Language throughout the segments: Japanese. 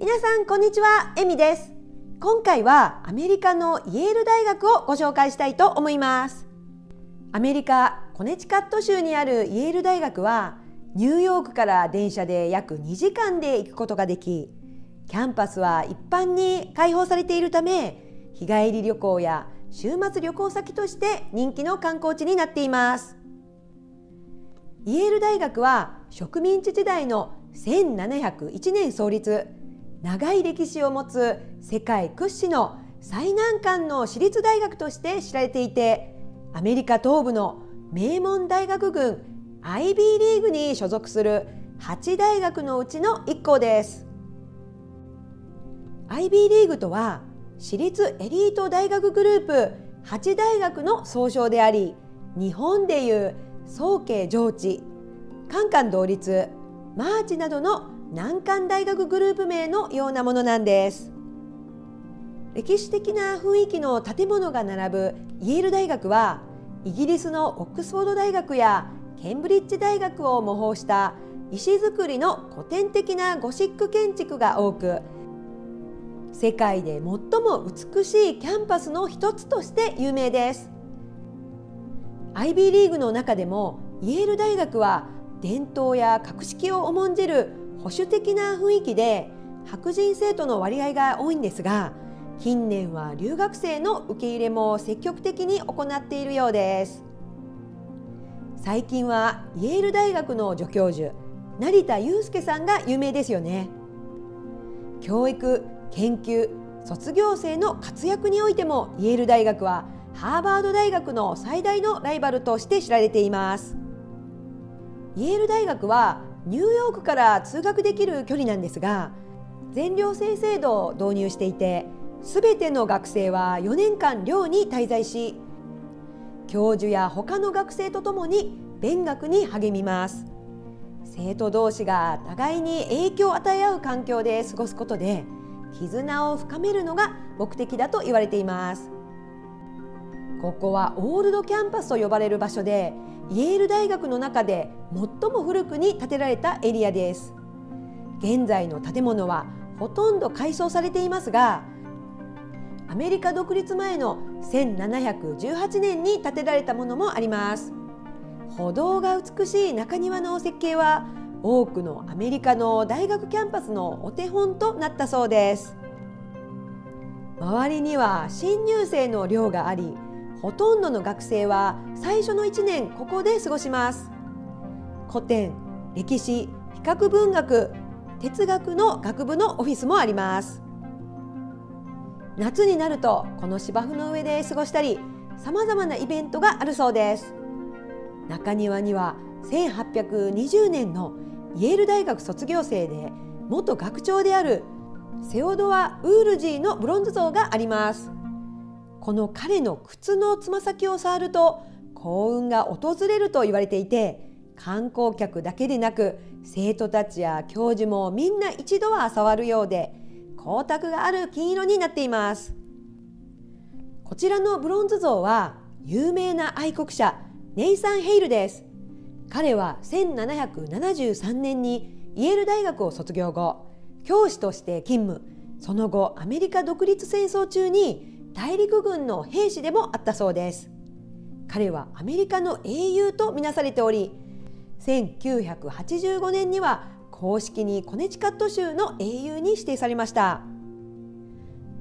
皆さんこんにちは、エミです。今回はアメリカのイェール大学をご紹介したいと思います。アメリカコネチカット州にあるイェール大学はニューヨークから電車で約2時間で行くことができキャンパスは一般に開放されているため日帰り旅行や週末旅行先として人気の観光地になっています。イェール大学は植民地時代の1701年創立。長い歴史を持つ世界屈指の最難関の私立大学として知られていてアメリカ東部の名門大学群 IB リーグに所属する8大学のうちの1校です。IB リーグとは私立エリート大学グループ8大学の総称であり日本でいう早慶上智関関同率マーチなどの難関大学グループ名のようなものなんです。歴史的な雰囲気の建物が並ぶイェール大学はイギリスのオックスフォード大学やケンブリッジ大学を模倣した石造りの古典的なゴシック建築が多く世界で最も美しいキャンパスの一つとして有名です。IB リーグの中でもイェール大学は伝統や格式を重んじる保守的な雰囲気で白人生徒の割合が多いんですが近年は留学生の受け入れも積極的に行っているようです。最近はイェール大学の助教授成田悠介さんが有名ですよね。教育研究卒業生の活躍においてもイェール大学はハーバード大学の最大のライバルとして知られています。イェール大学はニューヨークから通学できる距離なんですが全寮制制度を導入していてすべての学生は4年間寮に滞在し教授や他の学生とともに勉学に励みます。生徒同士が互いに影響を与え合う環境で過ごすことで絆を深めるのが目的だと言われています。ここはオールドキャンパスと呼ばれる場所でイェール大学の中で最も古くに建てられたエリアです。現在の建物はほとんど改装されていますがアメリカ独立前の1718年に建てられたものもあります。歩道が美しい中庭の設計は多くのアメリカの大学キャンパスのお手本となったそうです。周りには新入生の寮がありほとんどの学生は最初の1年ここで過ごします。古典歴史比較文学哲学の学部のオフィスもあります。夏になるとこの芝生の上で過ごしたりさまざまなイベントがあるそうです。中庭には1820年のイェール大学卒業生で元学長であるセオドア・ウールジーのブロンズ像があります。この彼の靴のつま先を触ると幸運が訪れると言われていて観光客だけでなく生徒たちや教授もみんな一度は触るようで光沢がある金色になっています。こちらのブロンズ像は有名な愛国者ネイサン・ヘイルです。彼は1773年にイェール大学を卒業後教師として勤務。その後アメリカ独立戦争中に大陸軍の兵士でもあったそうです。彼はアメリカの英雄とみなされており1985年には公式にコネチカット州の英雄に指定されました。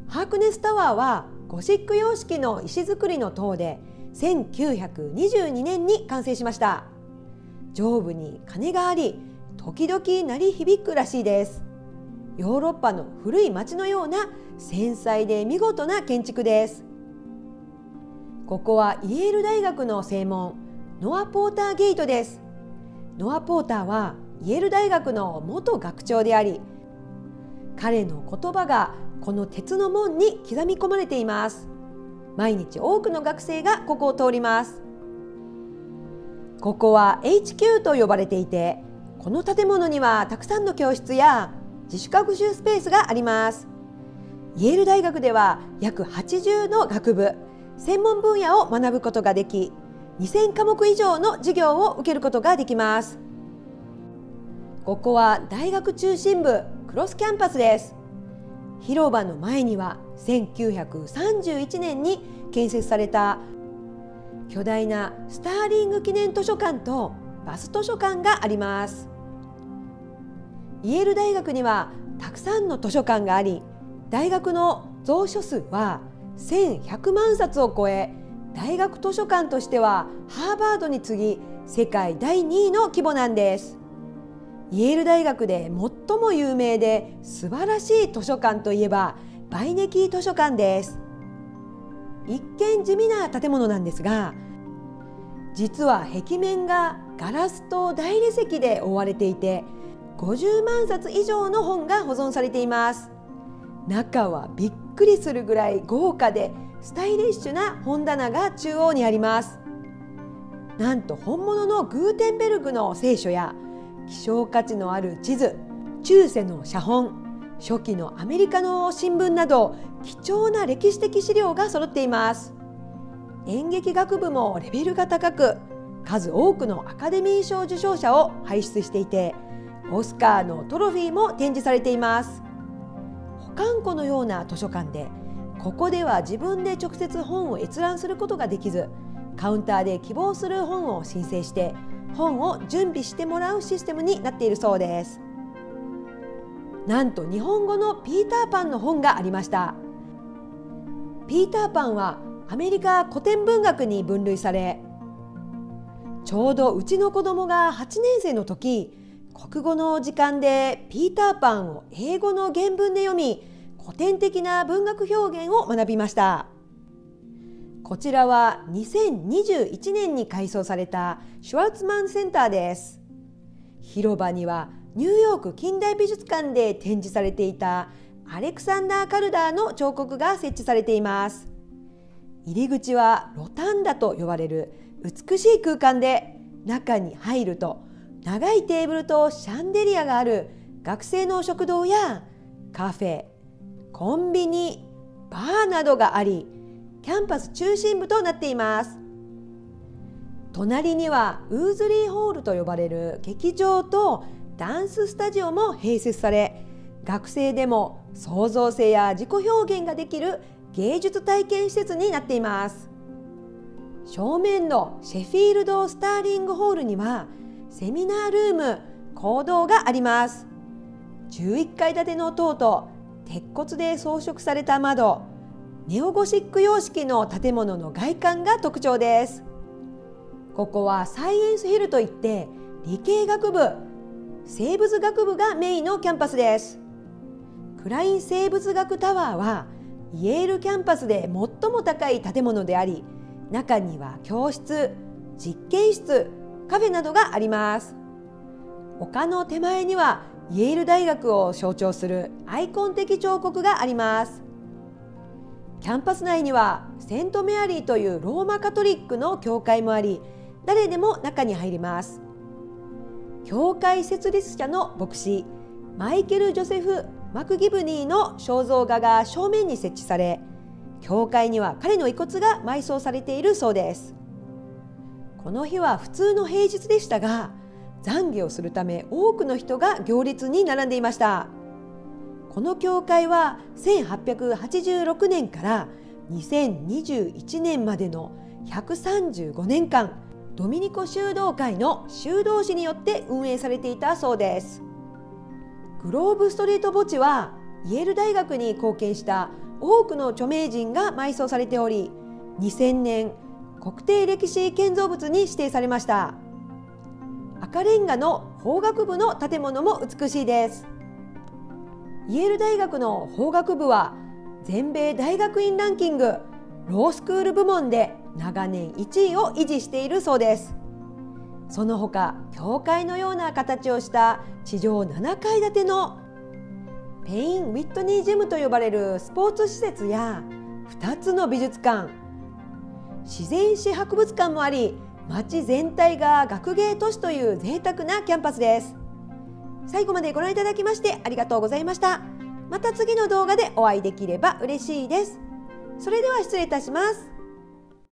ハークネスタワーはゴシック様式の石造りの塔で1922年に完成しました。上部に鐘があり時々鳴り響くらしいです。ヨーロッパの古い町のような繊細で見事な建築です。ここはイェール大学の正門ノア・ポーターゲートです。ノア・ポーターはイェール大学の元学長であり彼の言葉がこの鉄の門に刻み込まれています。毎日多くの学生がここを通ります。ここは HQ と呼ばれていてこの建物にはたくさんの教室や自主学習スペースがあります。イェール大学では約80の学部専門分野を学ぶことができ2000科目以上の授業を受けることができます。ここは大学中心部クロスキャンパスです。広場の前には1931年に建設された巨大なスターリング記念図書館とバス図書館があります。イェール大学にはたくさんの図書館があり大学の蔵書数は1100万冊を超え大学図書館としてはハーバードに次ぎ世界第2位の規模なんです。イェール大学で最も有名で素晴らしい図書館といえばバイネキー図書館です。一見地味な建物なんですが実は壁面がガラスと大理石で覆われていて50万冊以上の本が保存されています。中はびっくりするぐらい豪華でスタイリッシュな本棚が中央にあります。なんと本物のグーテンベルグの聖書や希少価値のある地図中世の写本初期のアメリカの新聞など貴重な歴史的資料が揃っています。演劇学部もレベルが高く数多くのアカデミー賞受賞者を輩出していてオスカーのトロフィーも展示されています。保管庫のような図書館でここでは自分で直接本を閲覧することができずカウンターで希望する本を申請して本を準備してもらうシステムになっているそうです。なんと日本語のピーターパンの本がありました。ピーターパンはアメリカ古典文学に分類されちょうどうちの子供が8年生の時国語の時間でピーターパンを英語の原文で読み古典的な文学表現を学びました。こちらは2021年に改装されたシュワルツマンセンターです。広場にはニューヨーク近代美術館で展示されていたアレクサンダー・カルダーの彫刻が設置されています。入り口はロタンダと呼ばれる美しい空間で中に入ると長いテーブルとシャンデリアがある学生の食堂やカフェコンビニバーなどがありキャンパス中心部となっています。隣にはウーズリーホールと呼ばれる劇場とダンススタジオも併設され学生でも創造性や自己表現ができる芸術体験施設になっています。正面のシェフィールド・スターリングホールにはセミナールーム講堂があります。11階建ての塔と鉄骨で装飾された窓ネオゴシック様式の建物の外観が特徴です。ここはサイエンスヒルといって理系学部生物学部がメインのキャンパスです。クライン生物学タワーはイェールキャンパスで最も高い建物であり中には教室実験室カフェなどがあります。丘の手前にはイェール大学を象徴するアイコン的彫刻があります。キャンパス内にはセントメアリーというローマカトリックの教会もあり誰でも中に入ります。教会設立者の牧師マイケル・ジョセフ・マクギブニーの肖像画が正面に設置され教会には彼の遺骨が埋葬されているそうです。この日は普通の平日でしたが懺悔をするため多くの人が行列に並んでいました。この教会は1886年から2021年までの135年間ドミニコ修道会の修道士によって運営されていたそうです。グローブストリート墓地はイェール大学に貢献した多くの著名人が埋葬されており2000年国定歴史建造物に指定されました。赤レンガの法学部の建物も美しいです。イェール大学の法学部は全米大学院ランキングロースクール部門で長年1位を維持しているそうです。その他教会のような形をした地上7階建てのペイン・ウィットニージムと呼ばれるスポーツ施設や2つの美術館自然史博物館もあり町全体が学芸都市という贅沢なキャンパスです最後までご覧いただきましてありがとうございました。また次の動画でお会いできれば嬉しいです。それでは失礼いたします。